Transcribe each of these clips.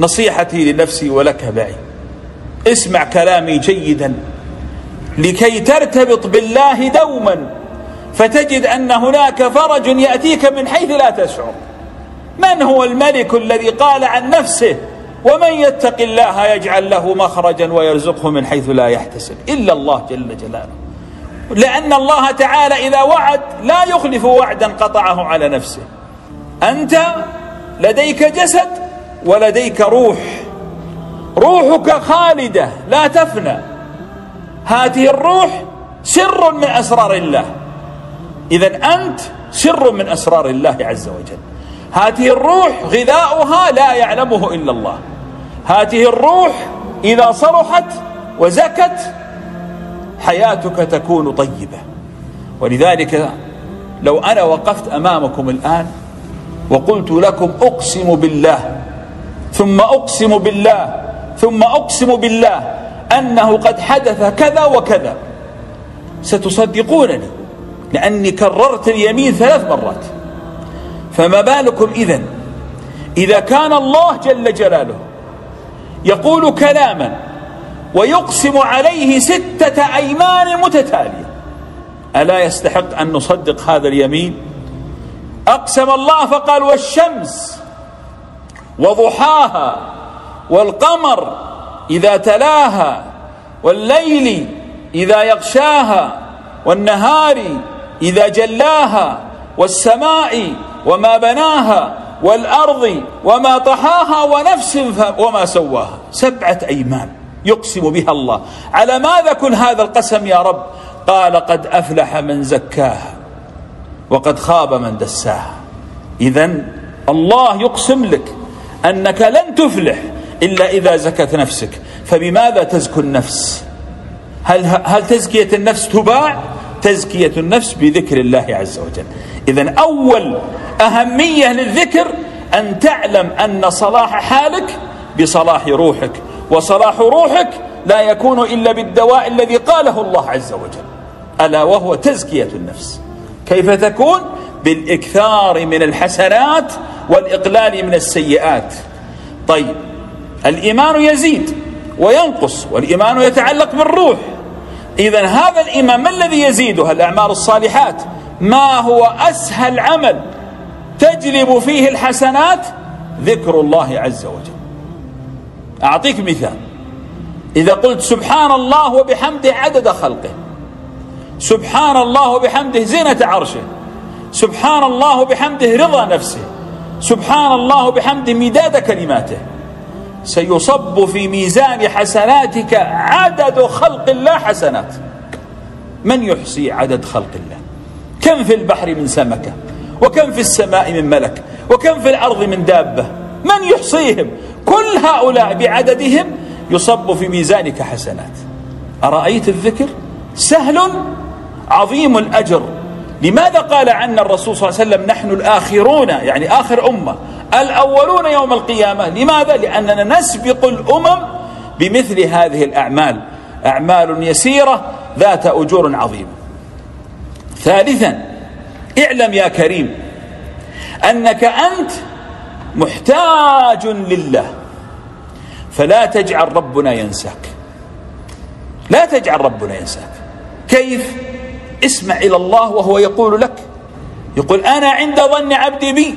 نصيحتي لنفسي ولك معي. اسمع كلامي جيدا. لكي ترتبط بالله دوما فتجد أن هناك فرج يأتيك من حيث لا تشعر. من هو الملك الذي قال عن نفسه ومن يتق الله يجعل له مخرجا ويرزقه من حيث لا يحتسب؟ إلا الله جل جلاله. لأن الله تعالى إذا وعد لا يخلف وعدا قطعه على نفسه. أنت لديك جسد ولديك روح. روحك خالدة لا تفنى. هذه الروح سر من أسرار الله. إذا أنت سر من أسرار الله عز وجل. هذه الروح غذاؤها لا يعلمه إلا الله. هذه الروح إذا صلحت وزكت حياتك تكون طيبة. ولذلك لو أنا وقفت أمامكم الآن وقلت لكم أقسم بالله ثم أقسم بالله ثم أقسم بالله أنه قد حدث كذا وكذا. ستصدقونني لأني كررت اليمين ثلاث مرات. فما بالكم إذن؟ إذا كان الله جل جلاله يقول كلاما ويقسم عليه ستة أيمان متتالية ألا يستحق أن نصدق هذا اليمين؟ أقسم الله فقال والشمس وضحاها والقمر إذا تلاها والليل إذا يغشاها والنهار إذا جلاها والسماء وما بناها والأرض وما طحاها ونفس وما سواها. سبعة أيمان يقسم بها الله. على ماذا كن هذا القسم يا رب؟ قال قد أفلح من زكاها وقد خاب من دساها. إذا الله يقسم لك. أنك لن تفلح إلا إذا زكت نفسك. فبماذا تزكو النفس؟ هل, هل تزكية النفس تباع؟ تزكية النفس بذكر الله عز وجل. إذا أول أهمية للذكر أن تعلم أن صلاح حالك بصلاح روحك وصلاح روحك لا يكون إلا بالدواء الذي قاله الله عز وجل. ألا وهو تزكية النفس. كيف تكون؟ بالإكثار من الحسنات والإقلال من السيئات. طيب الإيمان يزيد وينقص والإيمان يتعلق بالروح. إذا هذا الإيمان ما الذي يزيدها الأعمال الصالحات. ما هو أسهل عمل تجلب فيه الحسنات؟ ذكر الله عز وجل. أعطيك مثال. إذا قلت سبحان الله وبحمده عدد خلقه. سبحان الله وبحمده زينة عرشه. سبحان الله وبحمده رضا نفسه. سبحان الله وبحمده مداد كلماته. سيصب في ميزان حسناتك عدد خلق الله حسنات. من يحصي عدد خلق الله؟ كم في البحر من سمكة وكم في السماء من ملك؟ وكم في الأرض من دابة؟ من يحصيهم؟ كل هؤلاء بعددهم يصب في ميزانك حسنات. أرأيت الذكر؟ سهل عظيم الأجر. لماذا قال عنا الرسول صلى الله عليه وسلم نحن الآخرون يعني آخر أمة الأولون يوم القيامة؟ لماذا؟ لأننا نسبق الأمم بمثل هذه الأعمال. أعمال يسيرة ذات أجور عظيمة. ثالثا اعلم يا كريم أنك أنت محتاج لله. فلا تجعل ربنا ينساك. لا تجعل ربنا ينساك. كيف؟ اسمع إلى الله وهو يقول لك. يقول أنا عند ظن عبدي بي.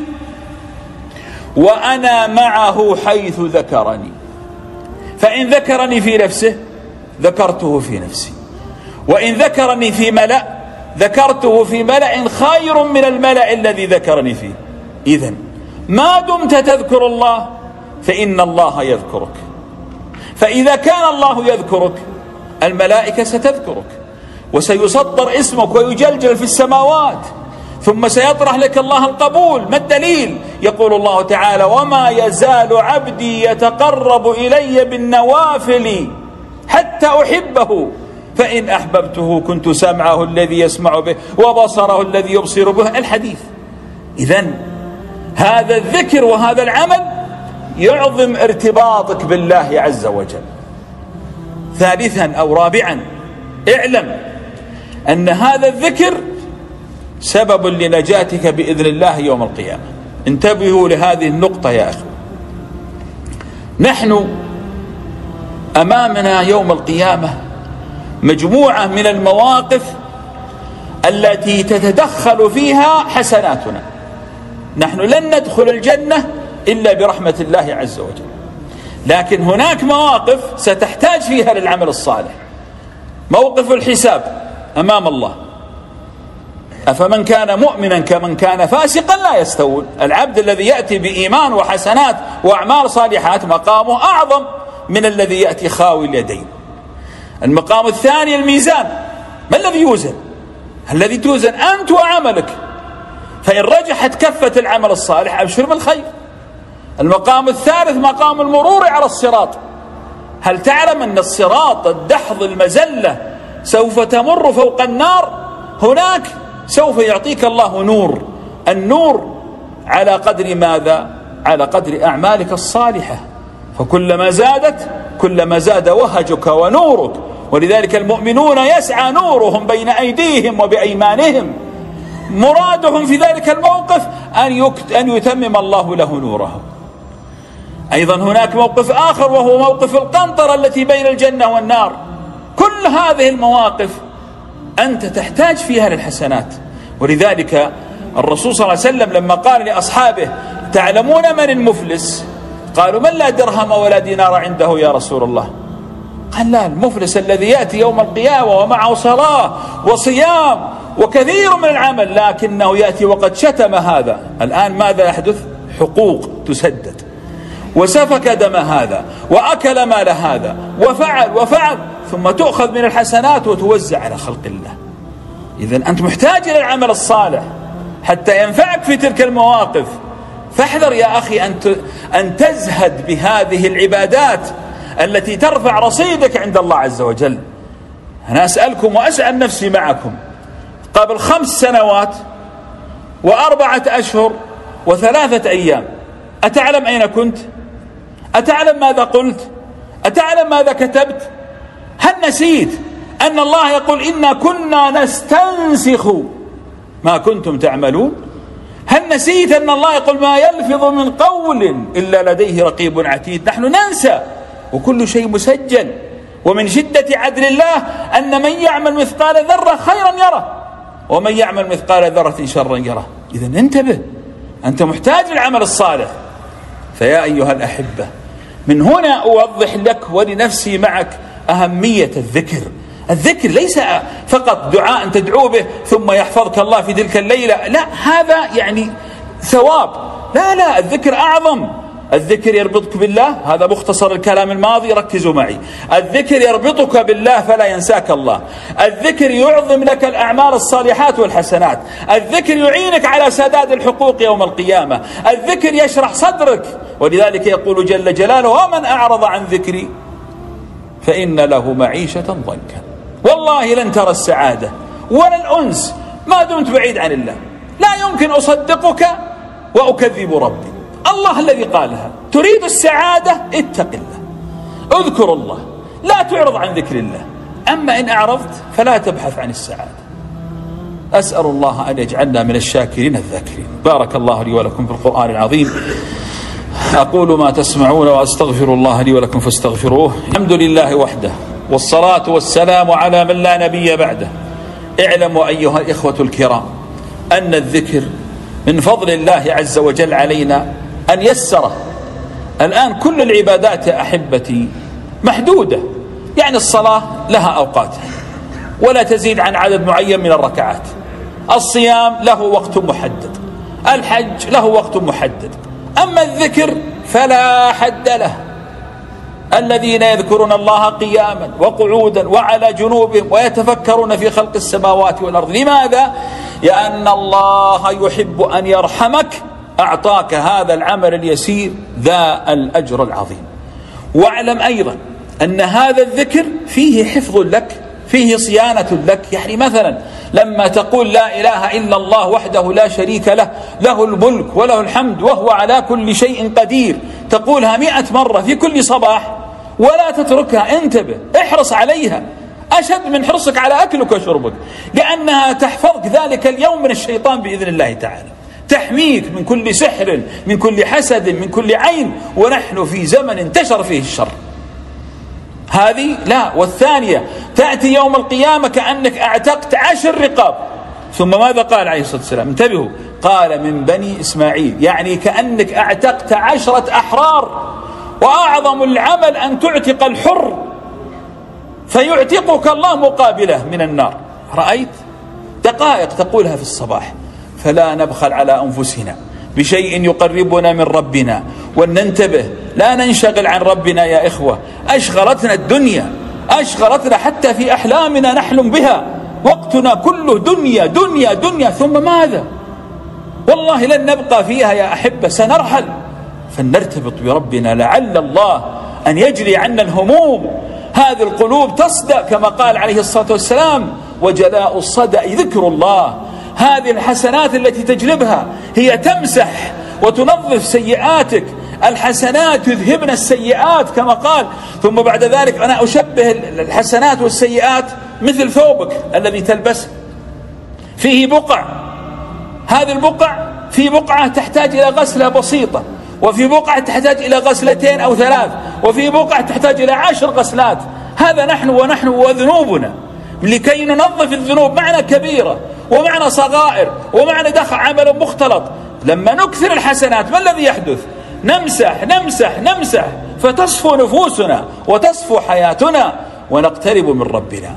وأنا معه حيث ذكرني. فإن ذكرني في نفسه ذكرته في نفسي. وإن ذكرني في ملأ ذكرته في ملأ خير من الملأ الذي ذكرني فيه. إذا ما دمت تذكر الله فإن الله يذكرك. فإذا كان الله يذكرك الملائكة ستذكرك. وسيسطر اسمك ويجلجل في السماوات. ثم سيطرح لك الله القبول. ما الدليل؟ يقول الله تعالى وما يزال عبدي يتقرب إلي بالنوافل حتى أحبه. فإن أحببته كنت سمعه الذي يسمع به وبصره الذي يبصر به. الحديث. إذا هذا الذكر وهذا العمل يعظم ارتباطك بالله عز وجل. ثالثا أو رابعا اعلم أن هذا الذكر سبب لنجاتك بإذن الله يوم القيامة. انتبهوا لهذه النقطة يا أخي. نحن أمامنا يوم القيامة مجموعة من المواقف التي تتدخل فيها حسناتنا. نحن لن ندخل الجنة إلا برحمة الله عز وجل. لكن هناك مواقف ستحتاج فيها للعمل الصالح. موقف الحساب. أمام الله. أفمن كان مؤمنا كمن كان فاسقا لا يستوون. العبد الذي يأتي بإيمان وحسنات وأعمال صالحات مقامه أعظم من الذي يأتي خاوي اليدين. المقام الثاني الميزان. ما الذي يوزن؟ الذي توزن أنت وعملك. فإن رجحت كفة العمل الصالح أبشر بالخير. المقام الثالث مقام المرور على الصراط. هل تعلم أن الصراط الدحض المزلة سوف تمر فوق النار. هناك سوف يعطيك الله نور. النور على قدر ماذا؟ على قدر أعمالك الصالحة. فكلما زادت كلما زاد وهجك ونورك. ولذلك المؤمنون يسعى نورهم بين أيديهم وبأيمانهم. مرادهم في ذلك الموقف أن, أن يتمم الله له نوره. أيضا هناك موقف آخر وهو موقف القنطرة التي بين الجنة والنار. كل هذه المواقف أنت تحتاج فيها للحسنات. ولذلك الرسول صلى الله عليه وسلم لما قال لأصحابه تعلمون من المفلس؟ قالوا من لا درهم ولا دينار عنده يا رسول الله؟ قال لا المفلس الذي يأتي يوم القيامة ومعه صلاة وصيام وكثير من العمل لكنه يأتي وقد شتم هذا. الآن ماذا يحدث؟ حقوق تسدد. وسفك دم هذا وأكل مال هذا وفعل وفعل. ثم تؤخذ من الحسنات وتوزع على خلق الله. إذا أنت محتاج إلى العمل الصالح حتى ينفعك في تلك المواقف. فاحذر يا أخي أن أن تزهد بهذه العبادات التي ترفع رصيدك عند الله عز وجل. أنا أسألكم وأسأل نفسي معكم. قبل خمس سنوات وأربعة أشهر وثلاثة أيام أتعلم أين كنت؟ أتعلم ماذا قلت؟ أتعلم ماذا كتبت؟ نسيت أن الله يقول إنا كنا نستنسخ. ما كنتم تعملون؟ هل نسيت أن الله يقول ما يلفظ من قول إلا لديه رقيب عتيد؟ نحن ننسى. وكل شيء مسجل. ومن شدة عدل الله أن من يعمل مثقال ذرة خيرا يره. ومن يعمل مثقال ذرة شرا يره. إذا انتبه. أنت محتاج للعمل الصالح. فيا أيها الأحبة من هنا أوضح لك ولنفسي معك أهمية الذكر. الذكر ليس فقط دعاء تدعو به ثم يحفظك الله في تلك الليلة. لا هذا يعني ثواب. لا لا الذكر أعظم. الذكر يربطك بالله هذا مختصر الكلام الماضي ركزوا معي. الذكر يربطك بالله فلا ينساك الله. الذكر يعظم لك الأعمال الصالحات والحسنات. الذكر يعينك على سداد الحقوق يوم القيامة. الذكر يشرح صدرك. ولذلك يقول جل جلاله ومن أعرض عن ذكري فإن له معيشة ضنكا. والله لن ترى السعادة ولا الأنس ما دمت بعيد عن الله. لا يمكن أصدقك وأكذب ربي. الله الذي قالها تريد السعادة؟ اتق الله. اذكر الله لا تعرض عن ذكر الله. أما إن أعرضت فلا تبحث عن السعادة. أسأل الله أن يجعلنا من الشاكرين الذاكرين. بارك الله لي ولكم في القرآن العظيم. أقول ما تسمعون وأستغفر الله لي ولكم فاستغفروه. الحمد لله وحده والصلاة والسلام على من لا نبي بعده. اعلموا أيها الإخوة الكرام أن الذكر من فضل الله عز وجل علينا أن يسره. الآن كل العبادات يا أحبتي محدودة يعني الصلاة لها أوقات ولا تزيد عن عدد معين من الركعات. الصيام له وقت محدد الحج له وقت محدد أما الذكر فلا حد له. الذين يذكرون الله قياما وقعودا وعلى جنوبهم ويتفكرون في خلق السماوات والأرض. لماذا؟ لأن الله يحب أن يرحمك. أعطاك هذا العمل اليسير ذا الأجر العظيم. واعلم أيضا أن هذا الذكر فيه حفظ لك فيه صيانة لك. يعني مثلا لما تقول لا إله إلا الله وحده لا شريك له له الملك وله الحمد وهو على كل شيء قدير. تقولها مئة مرة في كل صباح ولا تتركها انتبه احرص عليها. أشد من حرصك على أكلك وشربك. لأنها تحفظك ذلك اليوم من الشيطان بإذن الله تعالى. تحميك من كل سحر من كل حسد من كل عين. ونحن في زمن انتشر فيه الشر. هذه لا والثانية تأتي يوم القيامة كأنك أعتقت عشر رقاب. ثم ماذا قال عليه الصلاة والسلام؟ انتبهوا قال من بني إسماعيل يعني كأنك أعتقت عشرة أحرار وأعظم العمل أن تعتق الحر فيعتقك الله مقابله من النار. رأيت؟ دقائق تقولها في الصباح. فلا نبخل على أنفسنا بشيء يقربنا من ربنا. وننتبه لا ننشغل عن ربنا يا إخوة. أشغلتنا الدنيا. أشغلتنا حتى في أحلامنا نحلم بها. وقتنا كله دنيا دنيا دنيا. ثم ماذا؟ والله لن نبقى فيها يا أحبة. سنرحل. فلنرتبط بربنا. لعل الله أن يجري عنا الهموم. هذه القلوب تصدأ كما قال عليه الصلاة والسلام وجلاء الصدأ ذكر الله. هذه الحسنات التي تجلبها هي تمسح وتنظف سيئاتك الحسنات يذهبن السيئات كما قال. ثم بعد ذلك أنا أشبه الحسنات والسيئات مثل ثوبك الذي تلبسه فيه بقع. هذه البقع في بقعة تحتاج إلى غسلة بسيطة وفي بقعة تحتاج إلى غسلتين أو ثلاث وفي بقعة تحتاج إلى عشر غسلات. هذا نحن ونحن وذنوبنا. لكي ننظف الذنوب معنا كبيرة ومعنا صغائر ومعنا دخل عمل مختلط. لما نكثر الحسنات ما الذي يحدث؟ نمسح نمسح نمسح فتصفو نفوسنا وتصفو حياتنا ونقترب من ربنا.